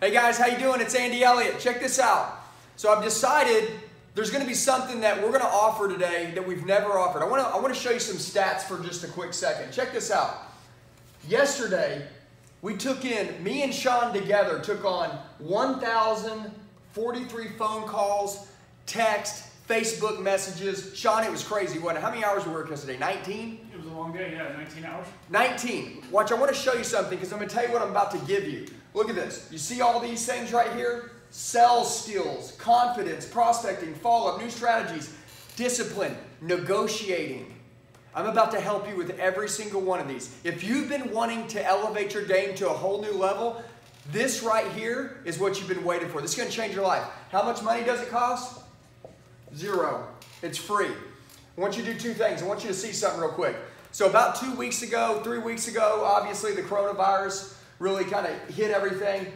Hey guys, how you doing? It's Andy Elliott. Check this out. So I've decided there's going to be something that we're going to offer today that we've never offered. I want to I want to show you some stats for just a quick second. Check this out. Yesterday, we took in me and Sean together took on 1,043 phone calls, text, Facebook messages. Sean, it was crazy. What? How many hours we worked yesterday? 19? It was a long day, yeah, 19 hours. 19. Watch, I want to show you something because I'm going to tell you what I'm about to give you. Look at this. You see all these things right here? Sales skills, confidence, prospecting, follow-up, new strategies, discipline, negotiating. I'm about to help you with every single one of these. If you've been wanting to elevate your game to a whole new level, this right here is what you've been waiting for. This is going to change your life. How much money does it cost? Zero. It's free. I want you to do two things. I want you to see something real quick. So about two weeks ago, three weeks ago, obviously the coronavirus really kind of hit everything.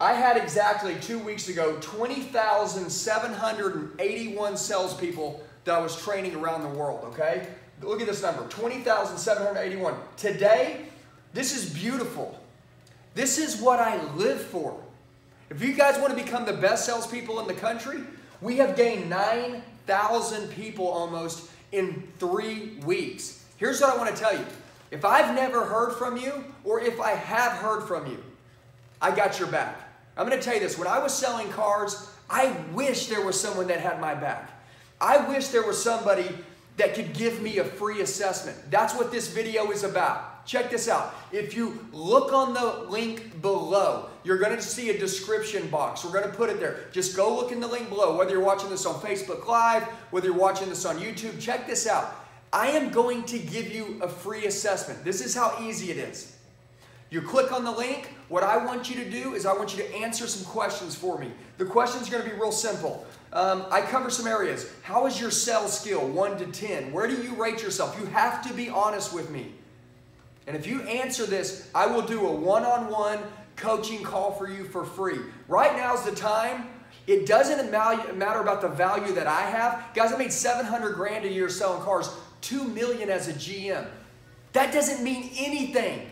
I had exactly two weeks ago 20,781 salespeople that I was training around the world, okay? Look at this number 20,781. Today, this is beautiful. This is what I live for. If you guys want to become the best salespeople in the country, we have gained 9,000 people almost in three weeks. Here's what I want to tell you. If I've never heard from you, or if I have heard from you, I got your back. I'm going to tell you this. When I was selling cars, I wish there was someone that had my back. I wish there was somebody that could give me a free assessment. That's what this video is about. Check this out. If you look on the link below, you're going to see a description box. We're going to put it there. Just go look in the link below, whether you're watching this on Facebook Live, whether you're watching this on YouTube. Check this out. I am going to give you a free assessment. This is how easy it is. You click on the link. What I want you to do is I want you to answer some questions for me. The questions are going to be real simple. Um, I cover some areas. How is your sales skill, 1 to 10? Where do you rate yourself? You have to be honest with me. And if you answer this, I will do a one-on-one coaching call for you for free. Right now is the time. It doesn't matter about the value that I have. Guys, I made 700 grand a year selling cars, 2 million as a GM. That doesn't mean anything.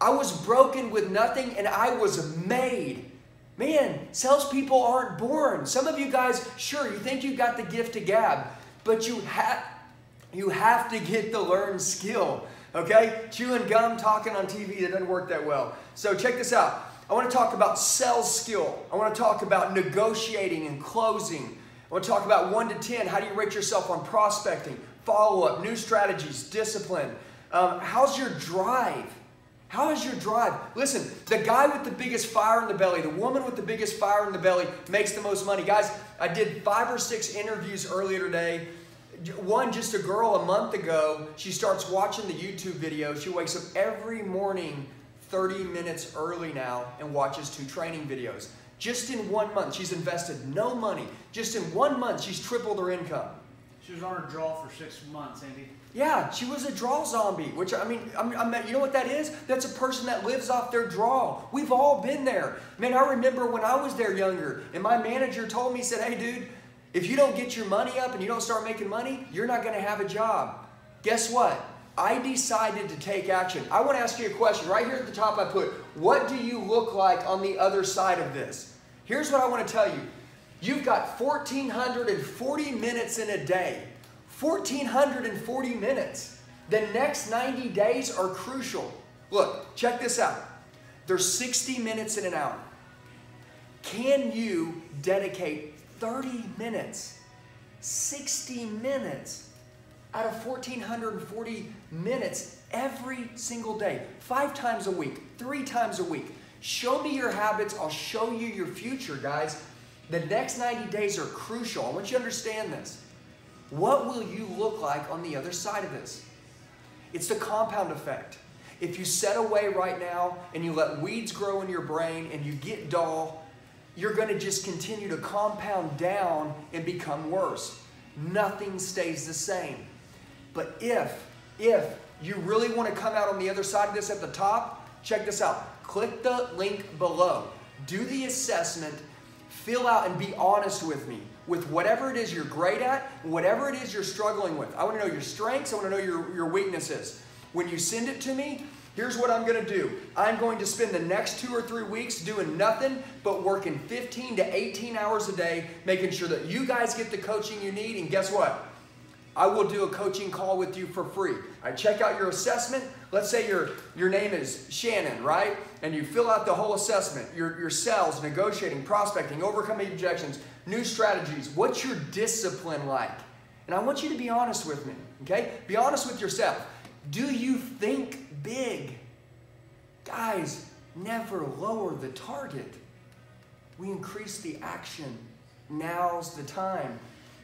I was broken with nothing and I was made. Man, salespeople aren't born. Some of you guys, sure, you think you got the gift to gab, but you have you have to get the learned skill. Okay? Chewing gum, talking on TV, that doesn't work that well. So check this out. I want to talk about sales skill. I want to talk about negotiating and closing. I want to talk about 1 to 10. How do you rate yourself on prospecting, follow up, new strategies, discipline? Um, how's your drive? How is your drive? Listen, the guy with the biggest fire in the belly, the woman with the biggest fire in the belly makes the most money. Guys, I did five or six interviews earlier today. One, just a girl a month ago, she starts watching the YouTube video. She wakes up every morning 30 minutes early now and watches two training videos. Just in one month, she's invested no money. Just in one month, she's tripled her income. She was on her draw for six months, Andy. Yeah, she was a draw zombie, which I mean, I'm, I'm, you know what that is? That's a person that lives off their draw. We've all been there. Man, I remember when I was there younger, and my manager told me, he said, hey, dude, if you don't get your money up and you don't start making money, you're not going to have a job. Guess what? I decided to take action. I want to ask you a question. Right here at the top, I put, what do you look like on the other side of this? Here's what I want to tell you. You've got 1,440 minutes in a day. 1,440 minutes. The next 90 days are crucial. Look, check this out. There's 60 minutes in an hour. Can you dedicate 30 minutes, 60 minutes out of 1,440 minutes every single day, five times a week, three times a week? Show me your habits. I'll show you your future, guys. The next 90 days are crucial. I want you to understand this. What will you look like on the other side of this? It's the compound effect. If you set away right now and you let weeds grow in your brain and you get dull, you're going to just continue to compound down and become worse. Nothing stays the same. But if, if you really want to come out on the other side of this at the top, check this out. Click the link below. Do the assessment, fill out and be honest with me with whatever it is you're great at, whatever it is you're struggling with. I want to know your strengths, I want to know your, your weaknesses. When you send it to me, Here's what I'm going to do. I'm going to spend the next two or three weeks doing nothing but working 15 to 18 hours a day, making sure that you guys get the coaching you need. And guess what? I will do a coaching call with you for free. I check out your assessment. Let's say your, your name is Shannon, right? And you fill out the whole assessment your, your sales, negotiating, prospecting, overcoming objections, new strategies. What's your discipline like? And I want you to be honest with me, okay? Be honest with yourself. Do you think big? Guys, never lower the target. We increase the action. Now's the time.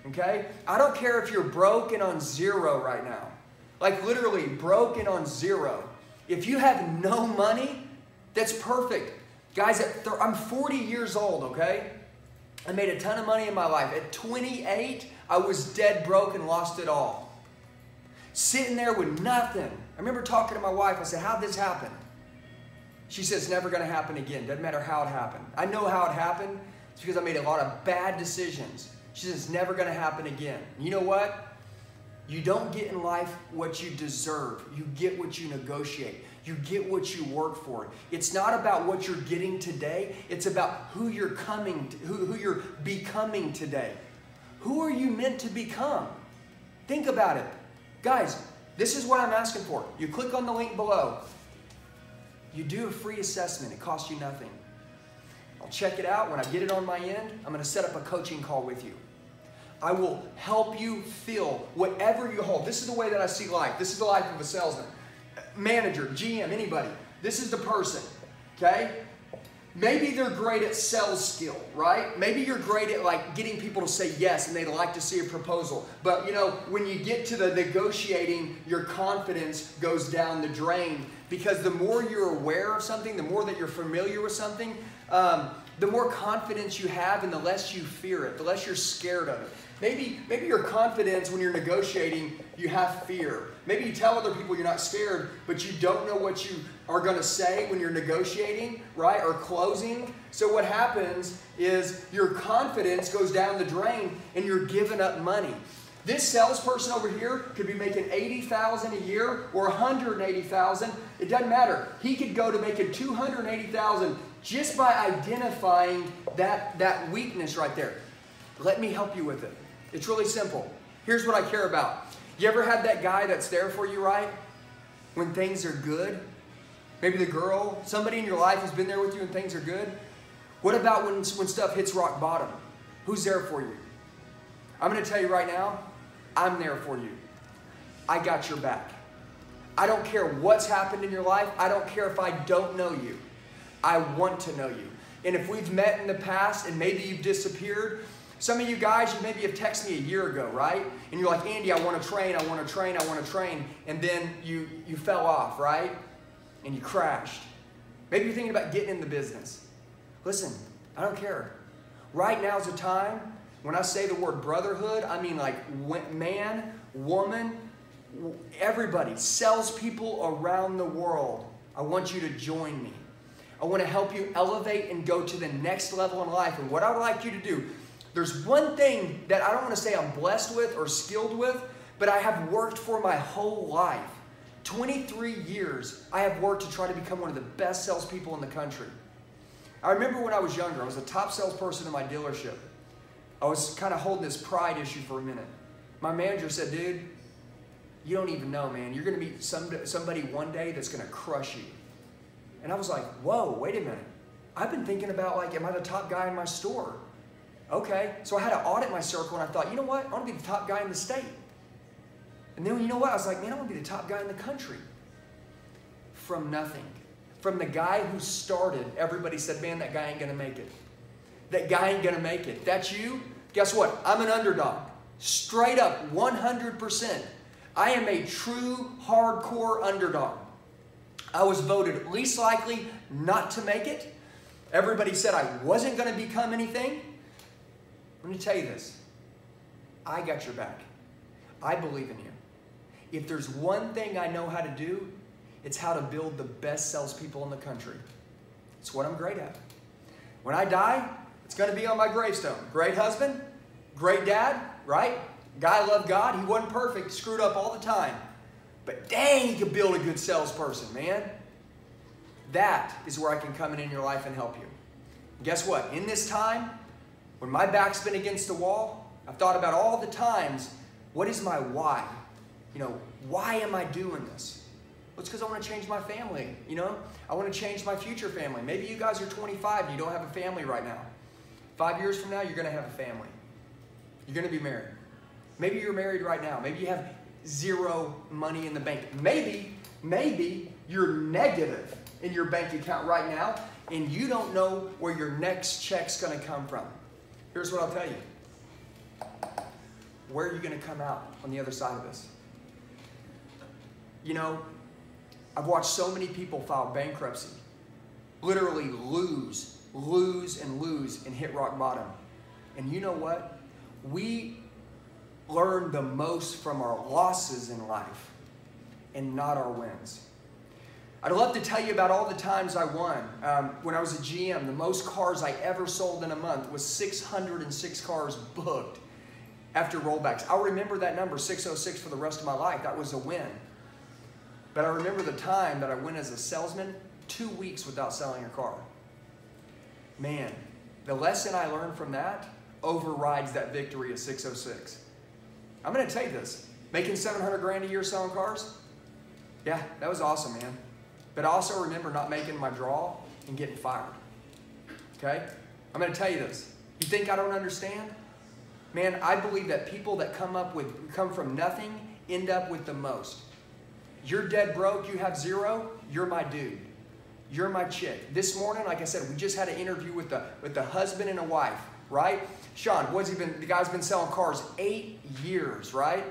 Okay? I don't care if you're broken on zero right now. Like literally broken on zero. If you have no money, that's perfect. Guys, I'm 40 years old, okay? I made a ton of money in my life. At 28, I was dead broke and lost it all. Sitting there with nothing. I remember talking to my wife. I said, How'd this happen? She said, It's never to happen again. Doesn't matter how it happened. I know how it happened. It's because I made a lot of bad decisions. She says, It's never to happen again. You know what? You don't get in life what you deserve, you get what you negotiate. You get what you work for. It's not about what you're getting today. It's about who you're coming, to, who, who you're becoming today. Who are you meant to become? Think about it. Guys, this is what I'm asking for. You click on the link below. You do a free assessment. It costs you nothing. I'll check it out. When I get it on my end, I'm going to set up a coaching call with you. I will help you fill whatever you hold. This is the way that I see life. This is the life of a salesman manager, GM, anybody. This is the person, okay? Maybe they're great at sales skill, right? Maybe you're great at like getting people to say yes and they'd like to see a proposal. But you know, when you get to the negotiating, your confidence goes down the drain because the more you're aware of something, the more that you're familiar with something, um, the more confidence you have and the less you fear it, the less you're scared of it. Maybe, maybe your confidence when you're negotiating, you have fear. Maybe you tell other people you're not scared, but you don't know what you are going to say when you're negotiating, right, or closing. So what happens is your confidence goes down the drain and you're giving up money. This salesperson over here could be making 80,000 a year or 180,000. It doesn't matter. He could go to making 280,000 just by identifying that, that weakness right there. Let me help you with it. It's really simple. Here's what I care about. You ever had that guy that's there for you, right? When things are good? Maybe the girl, somebody in your life has been there with you and things are good. What about when, when stuff hits rock bottom? Who's there for you? I'm going to tell you right now, I'm there for you. I got your back. I don't care what's happened in your life. I don't care if I don't know you. I want to know you. And if we've met in the past and maybe you've disappeared, some of you guys, you maybe have texted me a year ago, right? And you're like, Andy, I want to train, I want to train, I want to train. And then you, you fell off, right? And you crashed. Maybe you're thinking about getting in the business. Listen, I don't care. Right now is a time when I say the word brotherhood, I mean like man, woman, everybody, salespeople around the world. I want you to join me. I want to help you elevate and go to the next level in life. And what I would like you to do, there's one thing that I don't want to say I'm blessed with or skilled with, but I have worked for my whole life. 23 years I have worked to try to become one of the best salespeople in the country. I remember when I was younger, I was a top salesperson in my dealership. I was kind of holding this pride issue for a minute. My manager said, dude, you don't even know, man. You're going to meet some, somebody one day that's going to crush you. And I was like, whoa, wait a minute. I've been thinking about, like, am I the top guy in my store? Okay. So I had to audit my circle and I thought, you know what? I want to be the top guy in the state. And then you know what? I was like, man, I want to be the top guy in the country. From nothing. From the guy who started, everybody said, man, that guy ain't going to make it. That guy ain't going to make it. That's you? Guess what? I'm an underdog. Straight up, 100%. I am a true hardcore underdog. I was voted least likely not to make it. Everybody said I wasn't going to become anything. Let me tell you this I got your back. I believe in you. If there's one thing I know how to do, it's how to build the best salespeople in the country. It's what I'm great at. When I die, it's going to be on my gravestone. Great husband, great dad, right? Guy loved God. He wasn't perfect, screwed up all the time. But dang, he could build a good salesperson, man. that is where I can come in in your life and help you. guess what? In this time, when my back's been against the wall, I've thought about all the times, what is my why? You know, why am I doing this? Well, it's because I want to change my family, you know? I want to change my future family. Maybe you guys are 25 and you don't have a family right now. Five years from now, you're going to have a family. You're going to be married. Maybe you're married right now. Maybe you have zero money in the bank. Maybe, maybe you're negative in your bank account right now and you don't know where your next check's going to come from. Here's what I'll tell you. Where are you going to come out on the other side of this? You know, I've watched so many people file bankruptcy, literally lose, lose, and lose and hit rock bottom. And you know what? We learn the most from our losses in life and not our wins. I'd love to tell you about all the times I won. Um, when I was a GM, the most cars I ever sold in a month was 606 cars booked after rollbacks. I'll remember that number, 606, for the rest of my life. That was a win. But I remember the time that I went as a salesman, two weeks without selling a car. Man, the lesson I learned from that overrides that victory of 606. I'm going to tell you this. Making 700 grand a year selling cars? Yeah, that was awesome, man. But I also remember not making my draw and getting fired. Okay? I'm going to tell you this. You think I don't understand? Man, I believe that people that come up with come from nothing end up with the most. You're dead broke, you have zero, you're my dude. You're my chick. This morning, like I said, we just had an interview with the with the husband and a wife, right? Sean, what's he been? The guy's been selling cars eight years, right?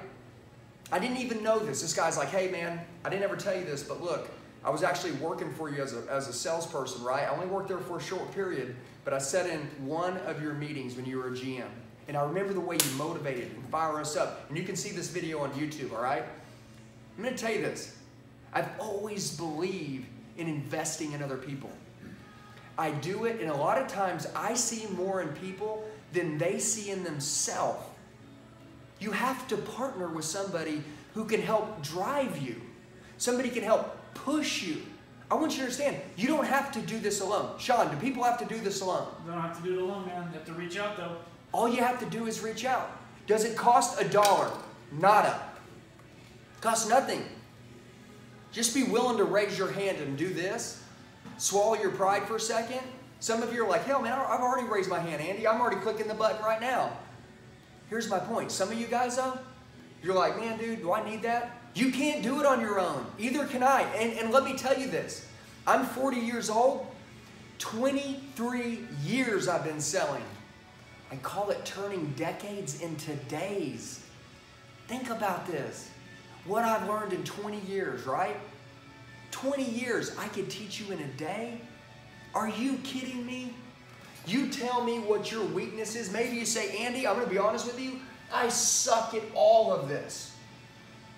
I didn't even know this. This guy's like, hey man, I didn't ever tell you this, but look, I was actually working for you as a, as a salesperson, right? I only worked there for a short period, but I sat in one of your meetings when you were a GM. And I remember the way you motivated and fire us up. And you can see this video on YouTube, all right? I'm to tell you this. I've always believed in investing in other people. I do it, and a lot of times I see more in people than they see in themselves. You have to partner with somebody who can help drive you. Somebody can help push you. I want you to understand, you don't have to do this alone. Sean, do people have to do this alone? You don't have to do it alone, man. You have to reach out, though. All you have to do is reach out. Does it cost a dollar? Nada. Costs nothing. Just be willing to raise your hand and do this. Swallow your pride for a second. Some of you are like, hell, man, I've already raised my hand, Andy. I'm already clicking the button right now. Here's my point. Some of you guys, though, you're like, man, dude, do I need that? You can't do it on your own. Either can I. And, and let me tell you this I'm 40 years old. 23 years I've been selling. I call it turning decades into days. Think about this. What I've learned in 20 years, right? 20 years I could teach you in a day? Are you kidding me? You tell me what your weakness is. Maybe you say, Andy, I'm going to be honest with you. I suck at all of this.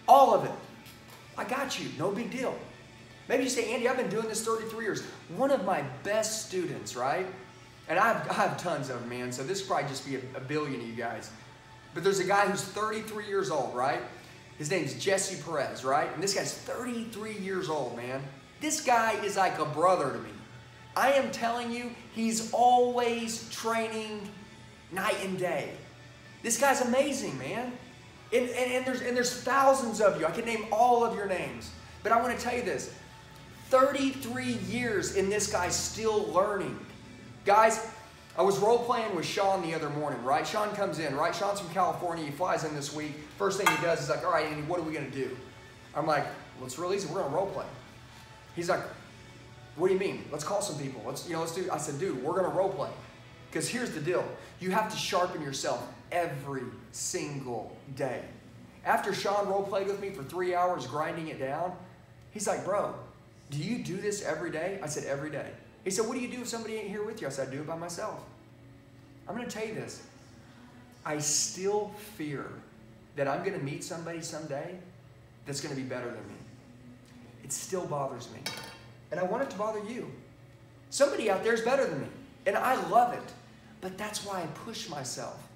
All of it. I got you. No big deal. Maybe you say, Andy, I've been doing this 33 years. One of my best students, right? And I have, I have tons of them, man. So this probably just be a, a billion of you guys. But there's a guy who's 33 years old, right? His name's Jesse Perez, right? And this guy's 33 years old, man. This guy is like a brother to me. I am telling you, he's always training night and day. This guy's amazing, man. And, and, and, there's, and there's thousands of you. I can name all of your names. But I want to tell you this 33 years in this guy still learning. Guys, I was role playing with Sean the other morning, right? Sean comes in, right? Sean's from California. He flies in this week. First thing he does is like, all right, Andy, what are we going to do? I'm like, well, it's real easy. We're going to role play. He's like, what do you mean? Let's call some people. Let's, you know, let's do. I said, dude, we're going to role play. Because here's the deal. You have to sharpen yourself every single day. After Sean role played with me for three hours grinding it down, he's like, bro, do you do this every day? I said, every day. He said, What do you do if somebody ain't here with you? I said, I do it by myself. I'm going to tell you this. I still fear that I'm going to meet somebody someday that's going to be better than me. It still bothers me. And I want it to bother you. Somebody out there is better than me. And I love it. But that's why I push myself.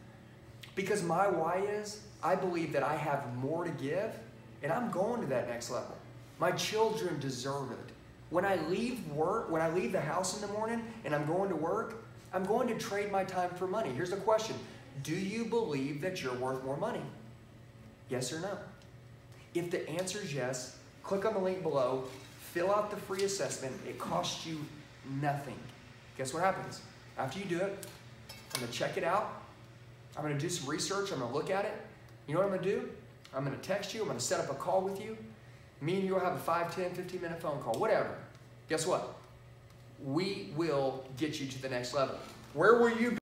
Because my why is I believe that I have more to give and I'm going to that next level. My children deserve it. When I leave work, when I leave the house in the morning and I'm going to work, I'm going to trade my time for money. Here's the question Do you believe that you're worth more money? Yes or no? If the answer is yes, click on the link below, fill out the free assessment. It costs you nothing. Guess what happens? After you do it, I'm to check it out. I'm going to do some research. I'm to look at it. You know what I'm to do? I'm going to text you. I'm to set up a call with you. Me and you will have a 5, 10, 15 minute phone call, whatever. Guess what? We will get you to the next level. Where will you be?